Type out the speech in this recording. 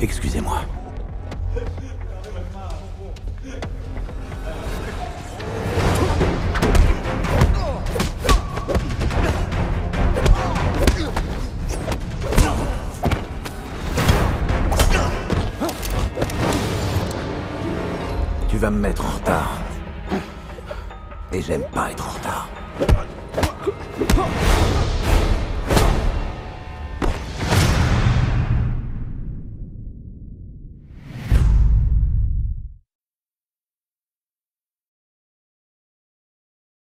Excusez-moi. Tu vas me mettre en retard. Et j'aime pas être en retard.